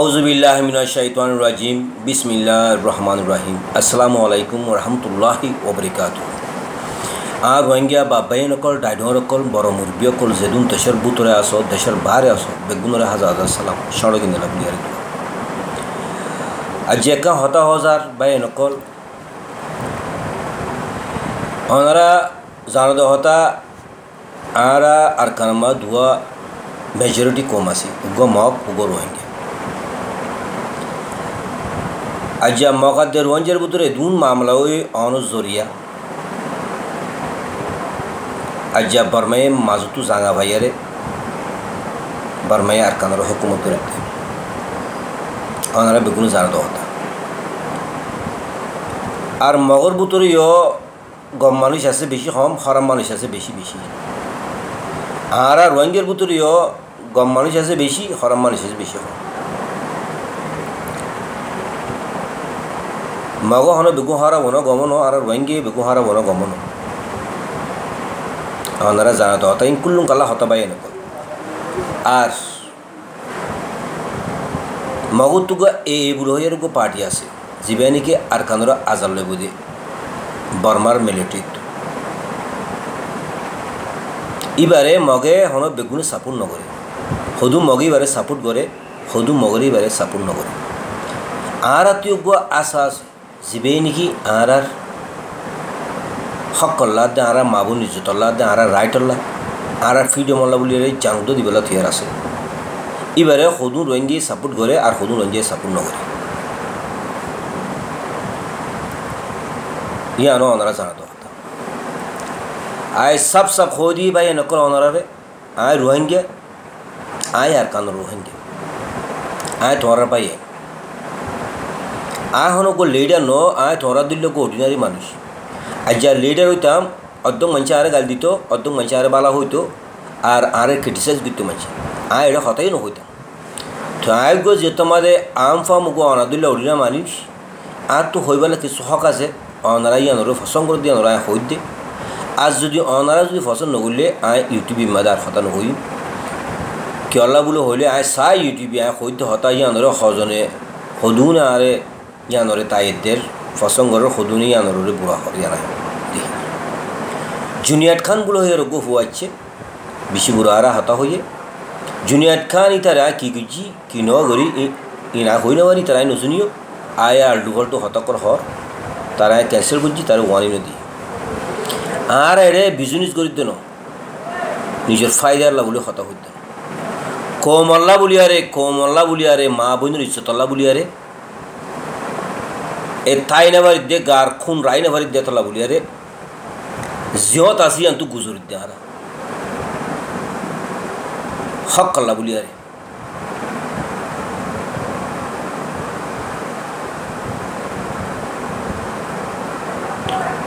আউজুবিল্লাহমিনাশাইতানুরাজিম বিসমিল্লাহ রহমান রাহিম আসসালামু আলাইকুম রহমতুল্লাহি ওবরিকাত আ রোহিঙ্গা বা বাইনকল ডাইডরকল বড় মুরবিয়কল যেদুন দেশের বুতরে আসো, দেশের বাহারে আসো, বেগুনরে হাজার সালাম। সড়কে নিলাম বুলিয়ার আজ একা হতা হাজার ওনারা জানো দে হতা, আরা আর কানামা দুয়া মেজরিটি কম আছে। উগো মক উগো রোহিঙ্গা। আজ্জা মকাদ্দের রঞ্জের ভিতরে দুন মামলা ওই অনজরিয়া আজ্জা বর্মায়ে মাজুতু জাঙা ভাইয়ারে বর্মায়ে আর কানার হুকুমত করে ওনারা বেগুন জানা হতা। আর মগর ভিতরে ইয় গম মানুষ আছে বেশি কম হরাম মানুষ আছে বেশি বেশি। আর আর রোহিঙ্গের ভিতরে ইয় গম মানুষ আছে বেশি হরাম মানুষ আছে বেশি কম মগ হনে বেগুহার বনগমন আর রোহিঙ্গি বেগুহার বনগমন আমরা জানাতো তাই কুল্লু কালা হতবাই এনেক আর মগতুগ এই বুড়ো গো পার্টি আছে যিবে নেকি আর কান্দর আজাল লেব দিয়ে বর্মার মিলিটারিত ইবারে মগে হন বেগুনে সাপোর্ট নগরে সদু মগে ইবারে সাপোর্ট করে সদু মগরে ইবারে সাপোর্ট নগরে আর আতীয় আশা আছে যিবে নেকি আঁরার হকল্লা দে আঁরা মাবু নিজতল্লা দে আঁরা রাইটল্লা আঁরার ফ্রিডমল্লা বলি জাংটো দিবেলা থিয়ার আছে এবারে সদু রঞ্জিয়ে সাপোর্ট করে আর সদু রঞ্জিয়ে সাপোর্ট নকরে ইয়ানো অনারা জানাতো কথা আয় সব সব খোদি ভাই নকল অনারে আয় রোহিঙ্গা আয় আর কান রোহিঙ্গা আয় তোমার পাই আ হনো গো লিডার নো আয় থরা দিল অর্ডিনারি মানুষ। আর যা লিডার হইতাম অর্ধক মানুষ আরে গাল দিত অর্ধক মানুষ আরে বালা হইতো, আর আরে ক্রিটিসাইজ দিত মানুষ আয় এটা হতাই ন হইতাম। তো আয় গো যে তোমাদের আম ফাম গো অনা দিল অর্ডিনারি মানুষ, আর তো হইবেলা কিছু হক আছে অনারা ইয়ানোরে ফসন করে দিয়ে অনারা হই দে। আজ যদি অনারা যদি ফসল নগরলে আয় ইউটিউবে মাদে আর হতা নহই কিয়লা বলে হইলে আয় চাই ইউটিউবে আয় হইতে হতা ইয়ানোরে সজনে সদুন আরে ইয়ানরে তাইদের ফসঙ্গর সদুনি ইয়ানরে বুড়া হর ইয়ানা দেখি জুনিয়াট খান বলে হয়ে রোগ হুয়াচ্ছে বেশি বুড়া আরা হতা হয়ে জুনিয়াট খান ইতারা কি গুজি কি ন গরি ইনা হই না বানি তারাই নজুনিও আয়া আর ডুগলটো হতকর হর তারা ক্যান্সেল করছি তারা ওয়ানি নদী আর এরে বিজনেস করি দেন নিজের ফায়দার বলে হতা হইতে কমল্লা বলিয়ারে কমল্লা বলিয়ারে মা বোনের ইচ্ছতল্লা বলিয়ারে এ থাই নেবার দিয়ে গার খুন রাই নেবার দিয়ে তলা বলিয়া রে। জিহত আসি আন্তু গুজর দিয়ে হারা। হক কাল্লা বলিয়া রে।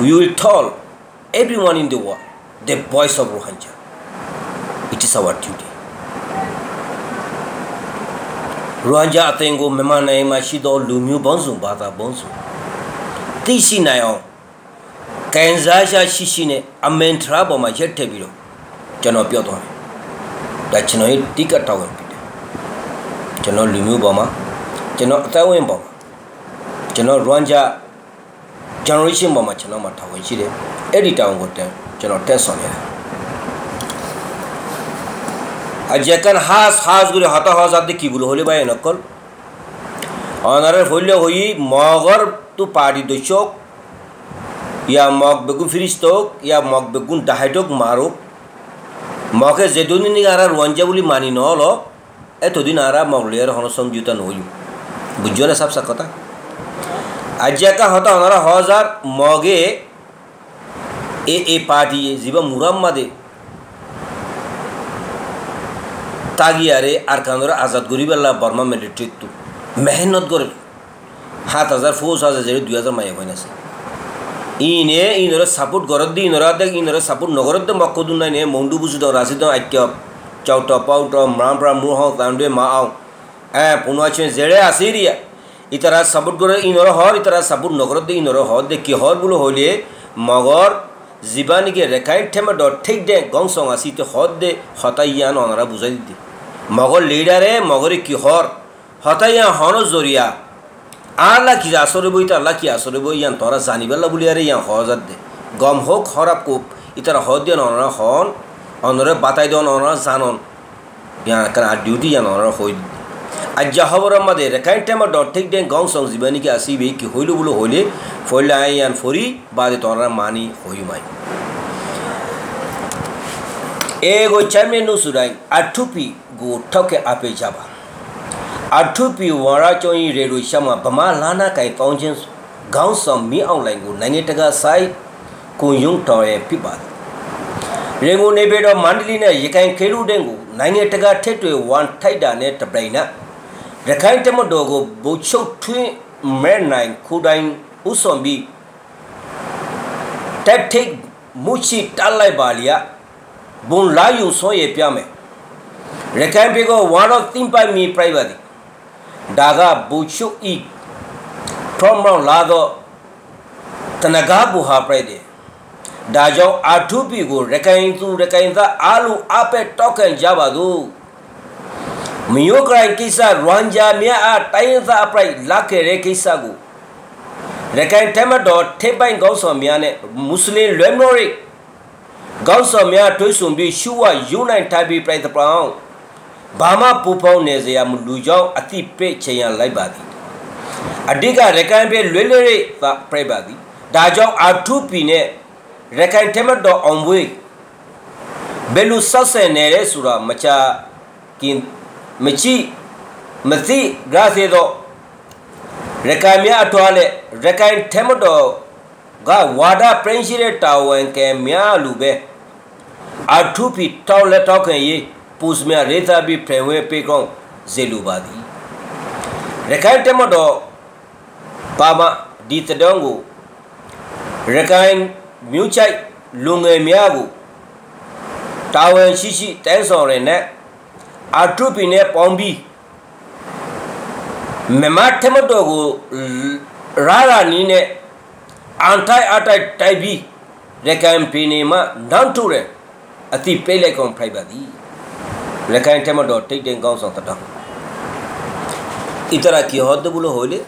We will tell everyone in the world the voice of Rohingya it is our duty ရွမ်ဂျာအသင်ကိုမြန်မာနိုင်ငံမှာရှိသောလူမျိုးပေါင်းစုံဘာသာပေါင်းစုံသိရှိနိုင်အောင်ကန်စားရှာရှိရှိနဲ့အမင်ထရာပေါ်မှာရက်ထည့်ပြီးတော့ကျွန်တော်ပြောသွားတယ်ဒါကျွန်တော်ရဲ့တိကတောင်းဝင်ဖြစ်တယ်ကျွန်တော်လူမျိုးပေါ်မှာကျွန်တော်အသက်ဝင်ပေါ်မှာကျွန်တော်ရွမ်ဂျာ generation ပေါ်မှာကျွန်တော်မှာထောင်ဝင်ရှိတယ်အဲ့ဒီတောင်းကိုတန်းကျွန်တော်တက်ဆောင်ရတယ် আর যেখান হাঁস হাঁসগুলি হত হাঁস আদি কি বলে হলে বাই নকল? অনারে হইলে হই মগর তু পাড়ি দৈশক ইয়া মগ বেগুন ফিরিস্তক ইয়া মগ বেগুন ডাহাইটক মারুক। মগে যেদিন আর রঞ্জা বলি মানি নল এতদিন আর মগলিয়ার হনসম জুতা নই বুঝছো না সব কথা? আজ একা হতা ওনারা হাজার মগে এ এ পার্টি যিবা মুরাম্মাদে তাগিয়ারে আর কান্দর আজাদ গরিবেল্লা বর্মা মিলিটারি তো মেহনত করে সাত হাজার ফৌজ হাজার যেটা দুই হাজার মাইয়া হয়ে আছে। ইনে, ইনরে সাপোর্ট গরত দি, ইনরা দেখ ইনরে সাপোর্ট নগরত দে, মক্ক দুন নাই নে মন্ডু বুঝু দাও রাশি দাও আক্য চাউট পাউট মাম প্রা মুহ তান্ডে মা আও। হ্যাঁ পুনু আছে জেড়ে আসি রিয়া ইতারা সাপোর্ট করে ইনর হর ইতারা সাপোর্ট নগরত দে ইনর হর দে, কি হর বলে হইলে মগর জীবানিকে রেখাই ঠেমে ড ঠিক দে গং সং আসি তো হদ দে হতাই ইয়ান অনারা বুঝাই দিতে মগর লিডারে মগরে কিহর হতাই ইয়ান হন জরিয়া আল্লাহ কি আসরে বই আল্লাহ কি আসরে বই ইয়ান তোরা জানিবেলা বলি আরে ইয়ান সহজাত দে গম হোক হরাপ কোপ ইতারা হদ দিয়ে নরা হন অনরে বাতাই দেন অনরা জানন ইয়ান কারণ আর duty Ajahavaramade, Rakai Tema dot take den gong song Zibanika Sibi, Hulubulu Hole, Folai and Fori, Baditora Mani, Hoyumai. Ego Chamne Nusurai, Atupi go toke ape jaba. Atupi warachoi redu shama, Bama Lana Kai Fountains, Gong song me online go Nanetaga Sai, Kuyung Toy Pibat. ရေငုံနေပြီးတော့မန္တလေးနဲ့ရခိုင်ခေလူတဲ့ကိုနိုင်ငံတကာထက်တွေဝမ်ထိုက်တာနဲ့တပြိုင်နက် ရခိုင်တမတော်ကိုဗိုလ်ချုပ်ထွင်းမဲနိုင်ခူတိုင်းဥဆောင်ပြီးတက်ထိတ်မူချီတက်လိုက်ပါလျာဘုံလာယူဆွရပြမယ်ရခိုင်ပြည်ကဝါတော့တင်ပိုင်မီ private ဒါကဘူချုဤ from လာတော့တနဂါဘူဟာ private ဒါကြောင့်အာထုပီကိုရခိုင်သူရခိုင်သားအားလုံးအပက်တောက်ခံကြပါစို့ မြို့ကရိုင်ကိစ္စရွမ်ဂျာမြတ်အားတိုင်းသားအပရိုက်လက်ခဲ့တဲ့ကိစ္စကိုရခိုင်တမတော်ထိပ်ပိုင်းကောင်းဆောင်များနဲ့မွတ်စလင်လွဲမလို့ရိကောင်းဆောင်များတွေးဆုံပြီးရှုဝယူနိုင်ထားပြီးပြိုင်တပောင်းဘာမှပူပေါင်းနေစရာမလူကြောင်းအတိပိတ်ချင်ရလိုက်ပါသည်အဓိကရခိုင်ပြည်လွဲလွဲရိသာပြိုင်ပါသည်ဒါကြောင့်အာထုပီနဲ့ရခိုင်တမတော်အောင်ဝေးဘယ်လိုဆက်ဆံနေလဲဆိုတာမချကင်း မချိမသိဂါစေတော့ရခိုင်မြအထွားနဲ့ရခိုင်ထဲမတော်ကဝါဒပရင်ရှိတဲ့တာဝန်ကဲများလူပဲအထုဖီတောက်လက်တောက်ခင်ရေးပူစမြရေသာပြီးဖယ်ဝဲပေးကောင်းဇေလူပါသည်ရခိုင်ထဲမတော်ပါမဒီတတော်ကိုရခိုင်မြို့ချိုက်လူငယ်များကိုတာဝန်ရှိရှိတဲဆောင်ရတဲ့ အတုပိနဲ့ပေါင်းပြီးမမထမတော်ကိုရာရာနီးနဲ့အန်တိုင်းအတိုက်တိုက်ပြီးရကန်ပီနေမှာနောက်ထူတယ်အတိပေးလိုက်ကောင်ဖိုက်ပါသည်ရကန်ထမတော်တိတ်တင်ကောင်းဆောင်တတော်ဣတရာကီဟောဒဘူးလို့ဟိုလေ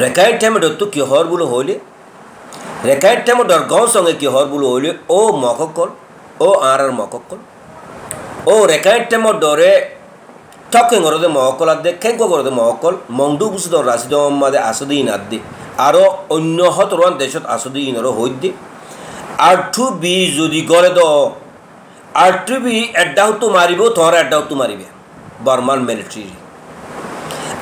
ရကန်ထမတော်သူကီဟောဘူးလို့ဟိုလေရကန်ထမတော်ကောင်းဆောင်ကီဟောဘူးလို့ဟိုလေအိုမောကကောအိုအာရမောကကော মো ডরে টকে গরদে মহকল আদে খেঙ্ক গরদে মহকল Maungdaw বুসুদ Rashid মাদে আসদি in আদে আরও অন্য হতরান দেশত আসদি ইনর হইদে আঠু B যদি গরে দ আঠু বি এডাও তো মারিব তোর এডাও তো মারিবে বর্মান মিলিটারি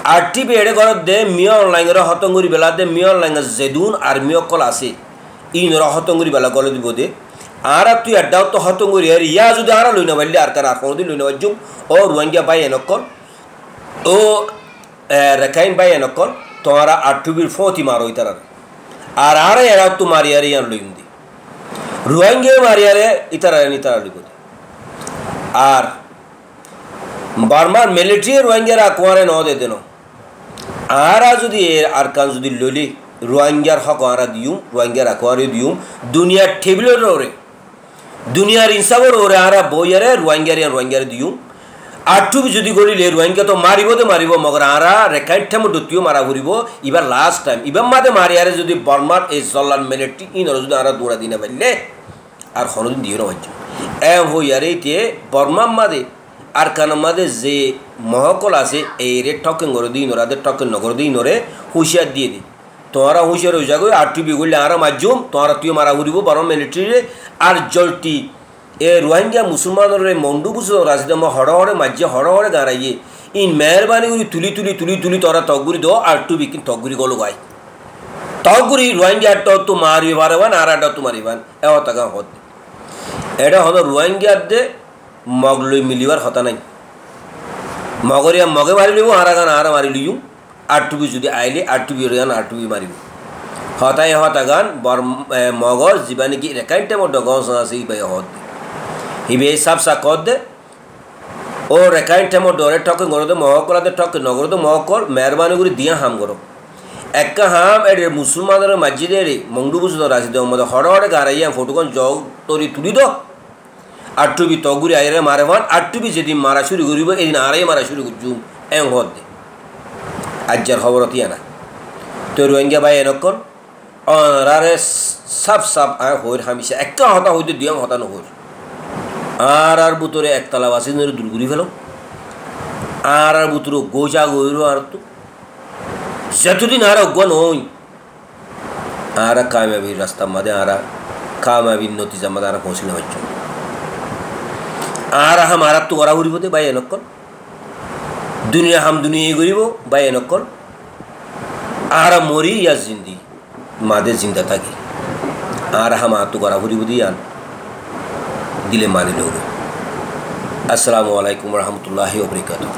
আঠটি বি এডে গরে দে মিয় অনলাইন হতঙ্গুরি বেলা দে মিয় অনলাইন জেদুন আর মিয় কল আছে ইনর হতঙ্গুরি বেলা গলে দিব দে আরা তুই আড্ডাও তো হতং আর ইয়া যদি আরা লই না পারলে আর তার আর কোনোদিন লই না পারজুম ও রোহিঙ্গা বাই এনেকন ও রেখাইন বাই এনেকন তোমারা আটুবির ফতি মারো তারা আর আরে এরা তো মারিয়ারে ইয়ান লইম দি। রোহিঙ্গে মারিয়ারে, ইতারা ইতারা লই আর বার্মার মিলিটারি রোহিঙ্গারা কোয়ারে ন দে দেন। আরা যদি আর কান যদি লইলি, রোহিঙ্গার হক আরা দিউম, রোহিঙ্গার আকোয়ারে দিউম। দুনিয়ার টেবিলের রে। দুনিয়ার ইনসাবর ওরে আরা বইয়ারে, রোহিঙ্গারি, রোহিঙ্গারে দিউম আঠু যদি গলিলে রোহিঙ্গা তো মারিব তো মারিব, মগর আরা রেকাইট ঠাম ডুতিও মারা ঘুরিব। ইবার লাস্ট টাইম ইবার মাদে মারিয়ারে যদি বর্মার এই জল্লান মিলিটারি ইনর যদি আরা দৌড়া দিনে পারলে আর কোনোদিন দিও না এ হইয়ারে তে বর্মার মাদে, আর কানার মাদে যে মহকল আছে, এই রে টকেন করে দিই নরে টকেন নগর দিই নরে, হুঁশিয়ার দিয়ে দিই তোমরা হুঁশিয়ার হয়ে যাগো, আর টিভি করলে আরা মাধ্যম তোমরা তুই মারা ঘুরিব, বরং মিলিটারি আর জলটি। এ রোহিঙ্গা মুসলমানের মন্ডু বুঝো রাজদম হড় হড়ে মাঝে হড় হড়ে গাড়াইয়ে ইন মেহরবানি করে তুলি তুলি তুলি তুলি তোরা তগুরি দো, আর টুবি কিন্তু তগুরি গলো গাই তগুরি রোহিঙ্গা আটটা তো মারিবে পারবান আর আটটা তো মারিবান এ হতাকা হত। এটা হলো রোহিঙ্গার দে মগ লই মিলিবার হতা নাই। মগরিয়া মগে মারি লিব আর গান আর মারি লিউ আর টুবি যদি আইলে গান আর টুবি মারিব হতাই হতা গান বর মগর জীবানি কি রেকাইনটা মতো গস আছে, ইবাই হত ইবে সাব সা দে। ও রেকাইনটা মতো ডরে টকে গরদে মহকলাতে টকে নগরদে মহকল মেহরবানি করে দিয়া হাম করো একা হাম এডে মুসলমানদের মসজিদে রে মংডু বুঝ রাজি দেওয়ার মধ্যে হড় হড়ে গাড়াইয়া ফটোকন জগ তরি তুলি দ। আটটুবি তগুরি আইরে মারে ভান আটটুবি যেদিন মারা শুরু করিব এদিন আড়াই মারা শুরু করছুম en hodde ajjar howrot yana to rohingya bay enokkon onrare sab sab a hoyr hamisha ekka hota হইতে দুয়াং হতা নহর আর আর বুতরে একতলা বাসি নরে দুলগুড়ি ফেলো আর আর বুতরো গোজা গইরো আর তো। যতদিন আর অজ্ঞ নই। আর কামিয়াবির রাস্তা মাদে, আর কামিয়াবির নতিজা মাদে, আর পৌঁছলে হচ্ছে। আর হাম আর তো ওরা ঘুরিব দে বাই এনেকল দুনিয়া হাম দুনিয়া ঘুরিব বাই এনেকল আর মরি ইয়া জিন্দি, মাদে জিন্দা থাকি। আর হাম আতো করা দি আন দিলে মানে লোক। আসসালামু আলাইকুম রহমতুল্লাহি ওবরিকাতুহ